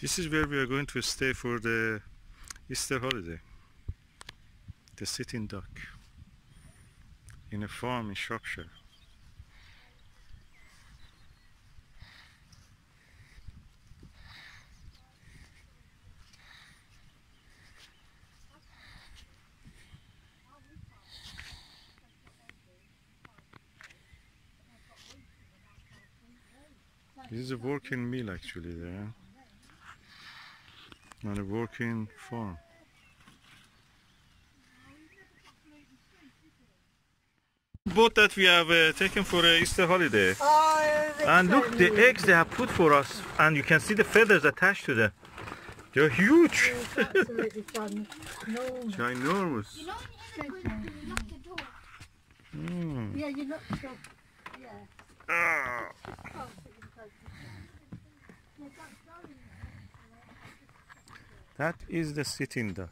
This is where we are going to stay for the Easter holiday. The sitting duck in a farm in Shropshire. This is a working mill actually there. Eh? On a working farm. Boat that we have uh, taken for uh, Easter holiday. Oh, And look, the eggs they have put for us, and you can see the feathers attached to them. They're huge. absolutely fun. No. Ginormous. You know when you have to lock the door? Mm. Yeah, you're not sure. Yeah. Ah. Oh, so you can take it. That is the sitting duck.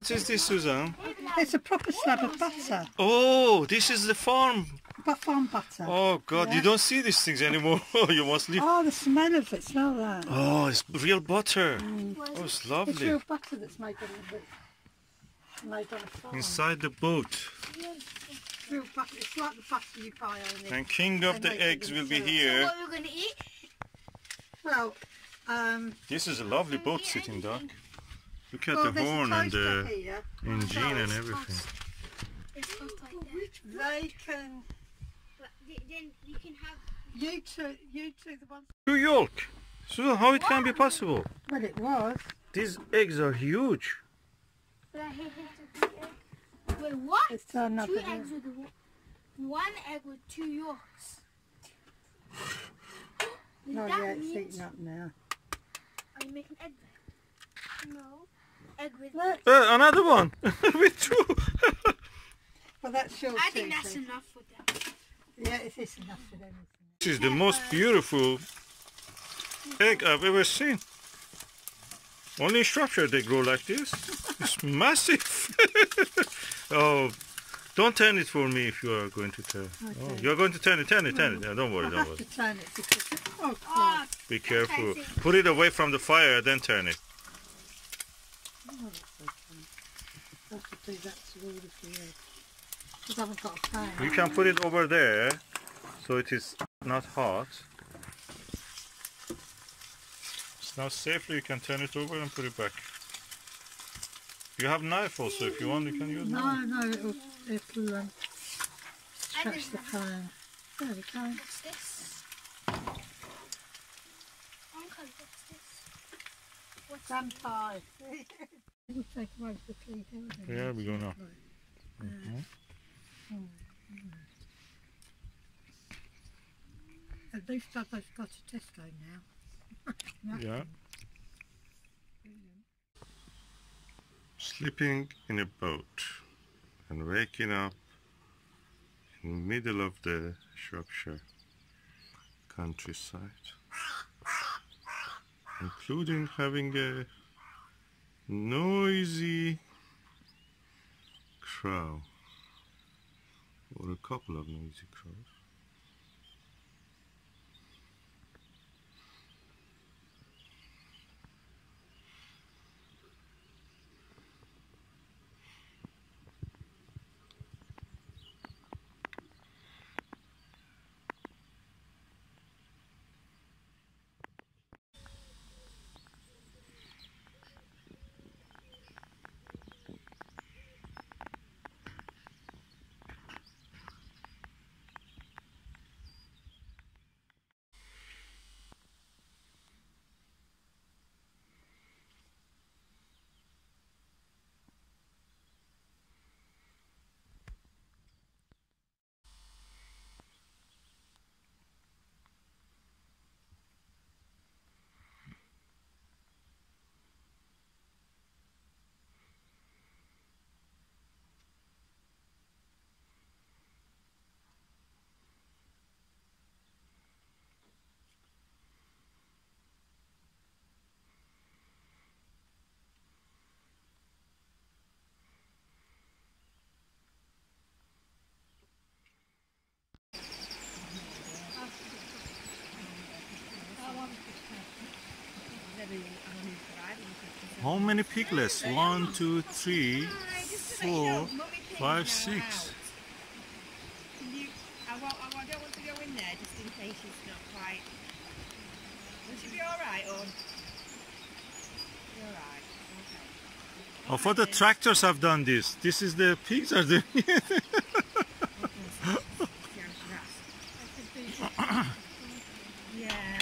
What is this, Susan? It's a proper slab of butter. Oh, this is the farm. But farm butter. Oh God, you don't see these things anymore. you must leave. Oh, the smell of it. Smell that. Oh, it's real butter. Mm. Oh, it's It's lovely. real butter that's made on the made on a farm. Inside the boat. It's real butter. It's like the butter you buy on the. And king of the eggs will be sell it. here. What we're gonna eat? Well, um, This is a lovely boat sitting duck. Look at well, the horn and the engine and everything. It's just like. They can. But th- then you can have. You two, you two, the ones. New York. Susan, how it can be possible? Well, it was. These eggs are huge. But I hate it. Wait, what? It's Two eggs with one, one egg with two yolks. Not that yet. It's means- eaten up now. Are you making egg? No. Egg with. Look. Uh, another one with two. Well, that's your I think that's enough for them. Yeah, it is enough for them. this is the most beautiful egg I've ever seen. Only in Shropshire they grow like this. It's massive. oh, don't turn it for me if you are going to turn. Oh, you're going to turn it, turn it, turn it. Yeah, don't I worry, don't have worry. to turn it because. Oh, Oh, Be careful. Okay, Put it away from the fire, then turn it. Oh, that's okay. I have to do that to all of the eggs. You can put it over there, so it is not hot. It's now safely. You can turn it over and put it back. You have knife also. If you want, you can use No, knife. no, it'll, it'll um, I scratch the know. pan. There we go. What's this? Uncle, what's this? What's Vampire. we'll take them over to Clee Hill. then. Yeah, we go now. Hmm, hmm. At least I've got a Tesco now. Yeah. Sleeping in a boat and waking up in the middle of the Shropshire countryside, including having a noisy crow or a couple of noisy crows. How many piglets? One, two, three, four, five, six. Oh, for the tractors have done this. This is the pigs are doing it. See how she's at. Yeah,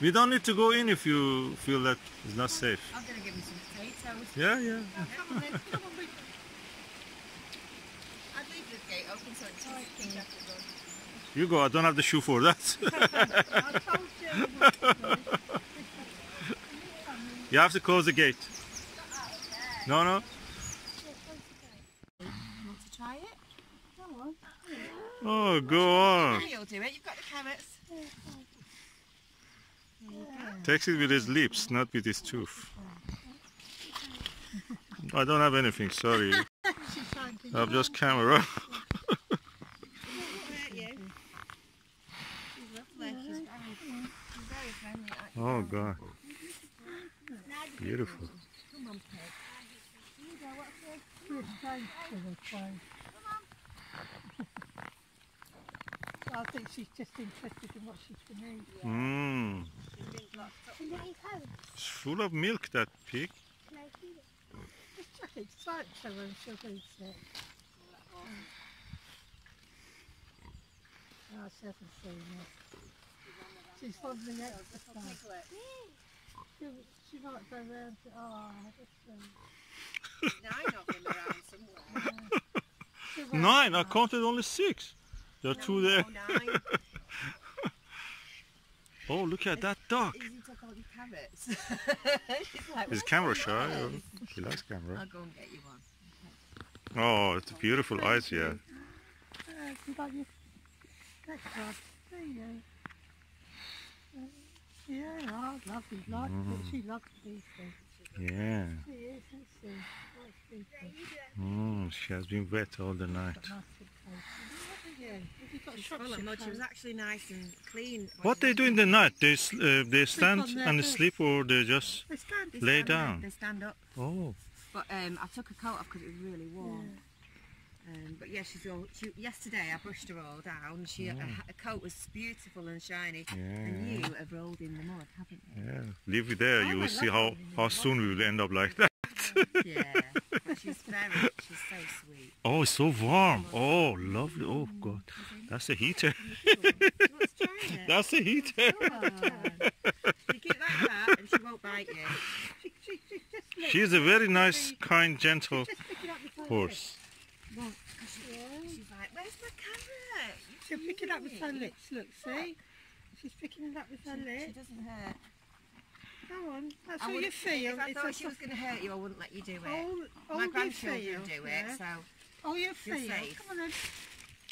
We don't need to go in if you feel that it's not safe. I'm gonna give him some potatoes. Yeah, yeah. Come on then, come on, we- I'd leave the gate open so it's tight. Think I have go. You go. I don't have the shoe for that. I told you. what to do. you have to close the gate. No, no. Want to try it? Come on. Oh, go on. You'll do it. You've got the carrots. Takes it with his lips, not with his tooth. I don't have anything. Sorry. She's trying to I have just camera. Won't hurt you. She's lovely. She's very, she's very friendly. actually. Oh God, beautiful. Come on, pig. She's trying to the phone. I think she's just interested in what she's going to eat. Mmm. Can I eat carrots? It's full of milk. That pig. Can I eat it? Just chuck it straight to her and she'll eat it. She hasn't seen it. She's from the. She, she might go round to, oh, that's. Nine of them around somewhere. Nine. I counted only six. There are two there. No. Oh, look at that duck. Easy took all your carrots. She's like, Is "Where's camera shy? Or carrots?" likes camera. I'll go and get you one. Oh, it's beautiful. Yeah. Uh, she you. Next. There you go. Uh, yeah, I love these. Like, She loves these things. Yeah. She is, isn't she? Likes these things. Mm, she has been wet all the night. Got nice big face. You? Have you got a She's shop full of ship mud. She was actually nice and clean. What they do in the night? They uh, they stand on and beds. sleep, or they just They stand. They lay stand up, down. They stand up. oh. But um, I took her coat off because it was really warm. Um, but yeah, she's all. She, yesterday I brushed her all down. She her, her coat was beautiful and shiny. And you have rolled in the mud, haven't you? Yeah. Live there, you will see how how soon we will end up like that. yeah. But she's very. She's so sweet. Oh, it's so warm. Oh, lovely. Oh God, that's the heater. Let's try it. That's the heater. You keep like that, and she won't bite you. She's a very nice, kind, gentle Just pick it up with her horse. lips. Yeah. She's like, "Where's my carrot?" You She'll pick it up with her lips. Look, see? She's picking it up with her lips. she doesn't hurt. Go on. That's I all you wouldn't- feel. If I It's thought a she was going to hurt you, I wouldn't let you do it. all, all My you grandchildren feel. do yeah. it, so All you You're feel. safe. Come on then.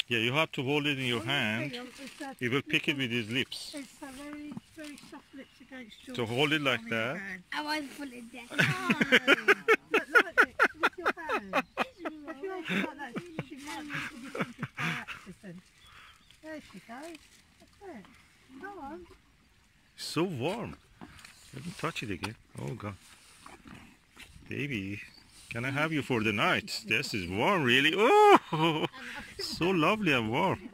Yeah, you have to hold it in your All you hand. feel is He will pick it with his lips. It's a very, very soft lips against your So hold it like that. hand. I was full of death. Oh, look, look at it with your hand. If you hold it like that, she might need to be thinking by accident. There she goes. That's it. Go on. So warm. Let me touch it again. Oh God. Baby, can I have you for the night? This is warm, really. Oh, so lovely and warm.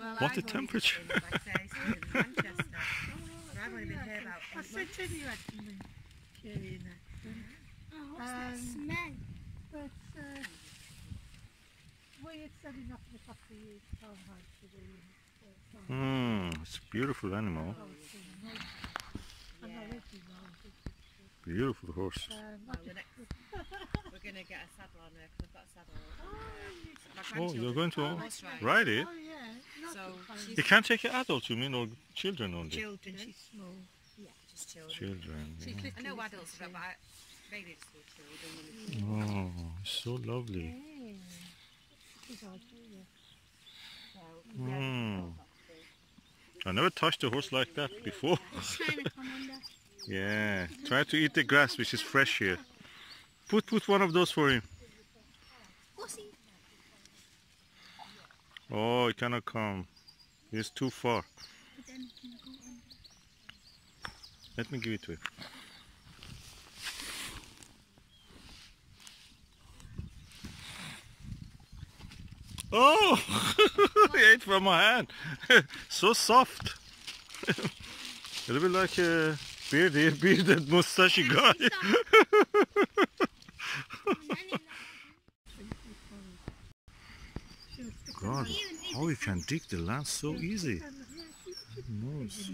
well, What I've a temperature. I say, still in Manchester. So I've only been here about I eight said to you actually, Curie and accent. Oh, what's that Um, smell? But uh, we had said enough in a couple of years time to do it. Hmm, it's a beautiful animal. I know every Beautiful horse. Um, Well, the next, we're going to get a saddle on her because I've got a saddle. My Oh, you're going to can't ride. ride it? oh yeah, So You can't take adults, you mean, or children only? children. She's small. Yeah, just children. Children. She's yeah. I little. know isn't adults, she? but I, maybe it's still children. Oh, so lovely. She's idea. Hmm. I never touched a horse like that before. Yeah, try to eat the grass which is fresh here. Put put one of those for him. Oh, he cannot come. It's too far. Let me give it to him. Oh, he ate from my hand. so soft. a little bit like a bearded, bearded mustachy guy. God, how you can dig the land so easy. Knows.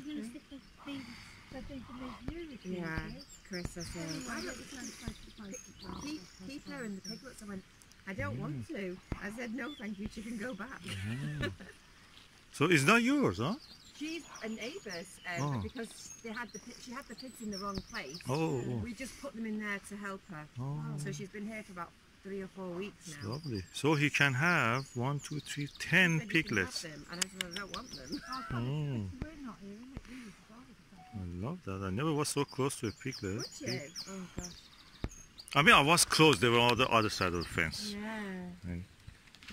Yeah, Chris, I said, don't keep, keep her in the piglets? I went, I don't want to. I said, no, thank you, she can go back. So it's not yours, huh? She's a neighbour's um, Oh. because they had the she had the pigs in the wrong place. Oh, oh. We just put them in there to help her. Oh. So she's been here for about three or four weeks now. lovely. So he can have one, two, three, ten Said you can have piglets. them, and I said, I don't want them. Oh, We're not here, is it? We was bothered. I love that. I never was so close to a piglet. Would you? Oh gosh. I mean, I was close. They were on the other side of the fence Yeah.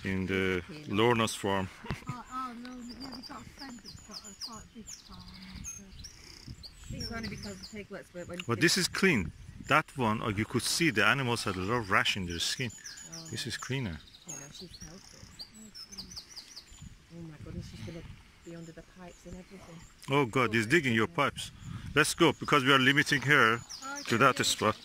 In the Lorna's farm. Oh, oh no, yeah, we got a friend that's got a quite big farm. So. I think it's only because the piglets were when. But this is clean. That one, uh, you could see the animals had a lot of rash in their skin. Oh, This is cleaner. Know, she's healthy. Oh my goodness, she's gonna be under the pipes and everything. Oh God, he's digging your pipes. Let's go because we are limiting her to that spot.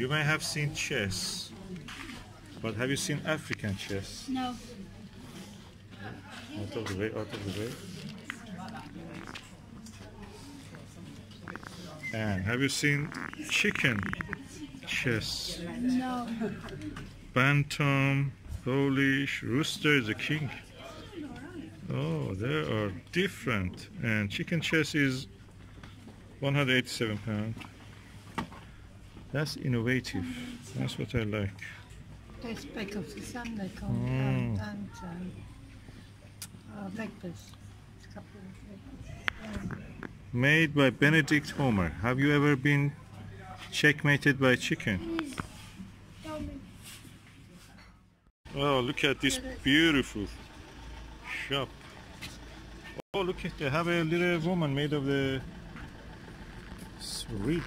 You may have seen chess, but have you seen African chess? No. Out of the way, out of the way. And have you seen chicken chess? No. Bantam, Polish, rooster is a king. Oh, they are different. And chicken chess is 187 pound. That's innovative. That's what I like. There's big of the sun they call Mm. and, and um, uh, Legbars. A couple of Legbars. Made by Benedict Homer. Have you ever been checkmated by chicken? Please tell me. Oh, look at this beautiful shop. Oh, look at they have a little woman made of the s- reed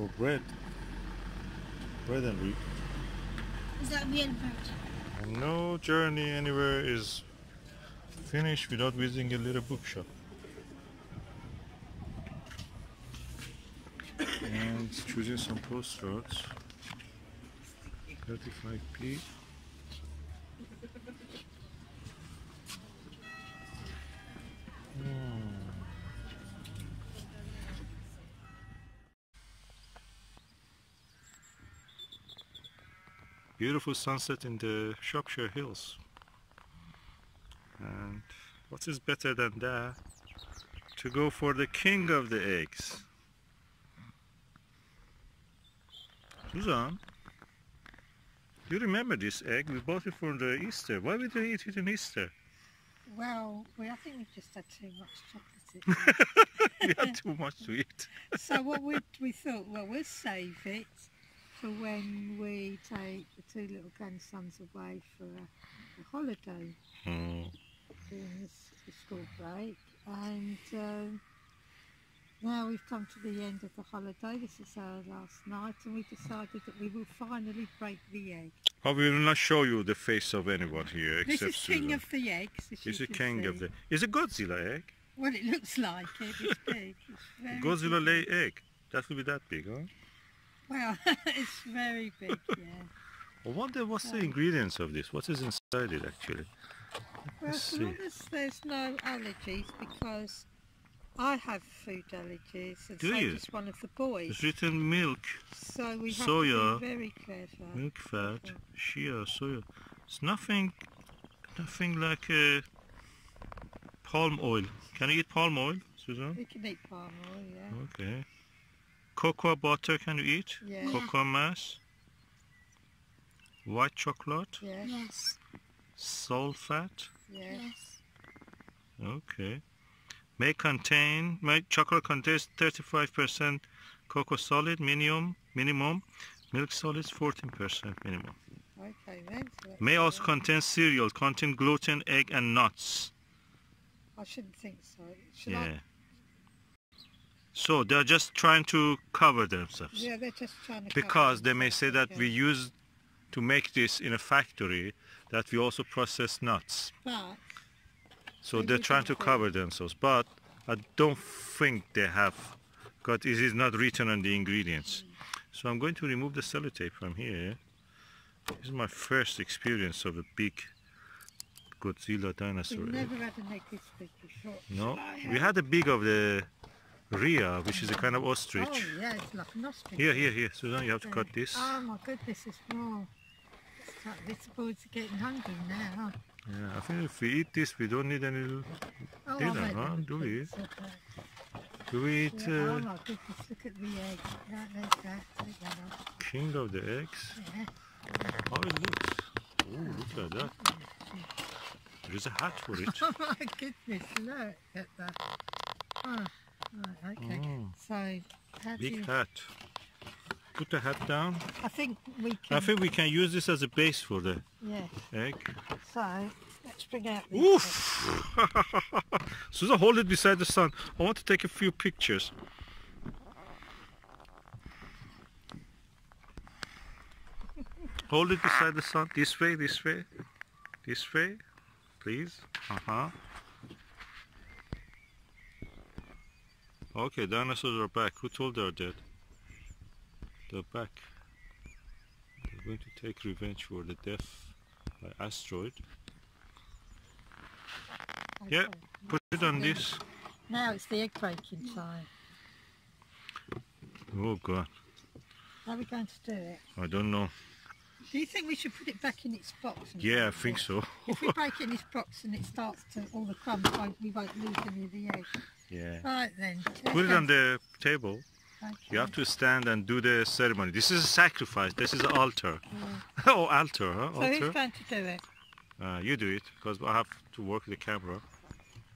or bread. Bread and reed. Is that real bird? And no journey anywhere is finished without visiting a little bookshop. And choosing some postcards. 35p. Hmm. Beautiful sunset in the Shropshire Hills. And what is better than that? To go for the king of the eggs. Susan, you remember this egg? We bought it for the Easter. Why we didn't eat it in Easter? well, we, I think we just had too much chocolate. we had too much to eat. so what we we thought, well, we'll save it for when we take the two little grandsons away for a, a holiday Hmm. during this the school break, and um, now we've come to the end of the holiday. This is our last night, and we decided that we will finally break the egg. Oh, we will not show you the face of anyone here This except is king Susan. of the eggs. As you It's a can king of see. the. Is a Godzilla egg? Well, it looks like it. It's big. It's very Godzilla lay egg. That will be that big, huh? Well, it's very big. Yeah. I wonder what's the ingredients of this. What is inside it actually? Well, as long as there's no allergies, because I have food allergies, and Do so you? does one of the boys. It's written milk, So we have soya, to be very clever. milk fat, shea, soya. It's nothing, nothing like uh, palm oil. Can you eat palm oil, Susan? We can eat palm oil, yeah. Okay. Cocoa butter, can you eat? Yeah. Cocoa mass. White chocolate, Yeah, Yes. salt fat. Yes. Okay. May contain, may chocolate contains 35% cocoa solid minimum, minimum, milk solids 14% minimum. Okay then. So that's May also contain cereals, contain gluten, egg and nuts. I shouldn't think so. Should Yeah. I? So they're just trying to cover themselves. Yeah, they're just trying to. cover Because they may say that okay. we use to make this in a factory that we also process nuts. But So They they're trying to cover themselves, but I don't think they have, because it is not written on the ingredients. Mm. So I'm going to remove the sellotape from here. This is my first experience of a big Godzilla dinosaur. we've never had this big. No, we had a big of the Rhea, which is a kind of ostrich. Oh yeah, it's like an ostrich. Here, here, here. Susan, you have to cut this. Oh my goodness, it's more. It's like this are getting hungry now. Yeah, I think if we eat this, we don't need any. Oh, Dinner, huh? Do we? Do we eat Yeah, oh uh, my goodness, look at the egg. Right, there's that. Take that off. King of the Eggs? Yeah. How it looks. Oh, look at that. There is a hat for it. Oh my goodness, look at that. Oh, right, okay. Mm. So, how Big you... hat. Put the hat down. I think we can... I think we can use this as a base for the Yeah, egg. so, let's bring out the... Oof! Susan, hold it beside the sun. I want to take a few pictures. Hold it beside the sun. This way, this way. This way. Please. Uh-huh. Okay, dinosaurs are back. Who told they're dead? They're back. They're going to take revenge for the death by asteroid. Yeah, Put it on this. Now it's the egg breaking time. Oh god, How are we going to do it? I don't know. Do you think we should put it back in its box? and Yeah, I think it? so. If we break it in its box and it starts to, all the crumbs, we won't lose any of the egg. Yeah. Right then. Put it on the table. Okay. You have to stand and do the ceremony. This is a sacrifice. This is an altar. oh, altar, huh? So who's going to do it? Uh, you do it because I have to work the camera.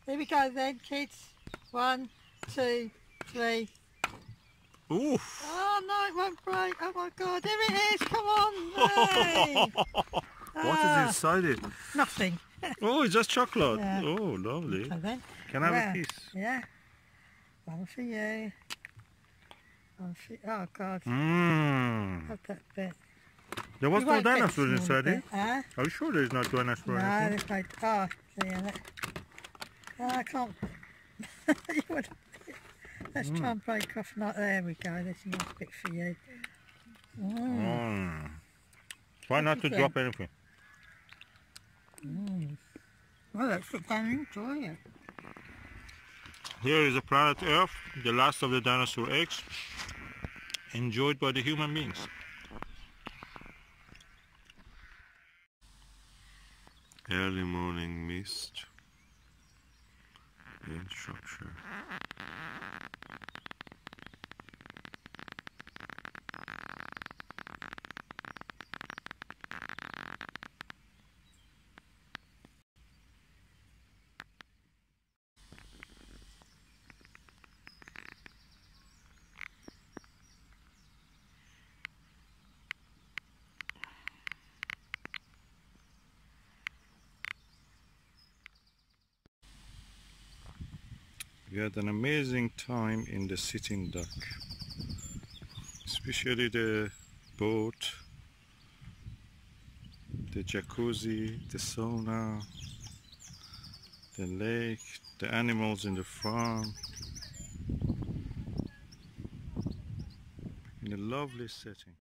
Here we go then, kids. One, two, three. Oof. Oh no, it won't break. Oh my god, There it is. Come on. Hey. What Ah, is inside it? Nothing. Oh, it's just chocolate. Yeah. Oh, lovely. Then, Can I have Yeah. a piece? yeah. One for you. One for Oh god, Mmm. have that bit. There was You no dinosaur inside it. Huh? Are you sure there's not dinosaur No, inside? there's no. Oh, yeah. That, oh, I can't. Let's try and break off. Not there we go. There's a nice bit for you. Mm. Mm. Try not to drop anything. Well, let's sit down enjoy it. Here is the planet Earth, the last of the dinosaur eggs, enjoyed by the human beings. Early morning mist in Shropshire. We had an amazing time in the sitting duck, especially the boat, the jacuzzi, the sauna, the lake, the animals in the farm. In a lovely setting.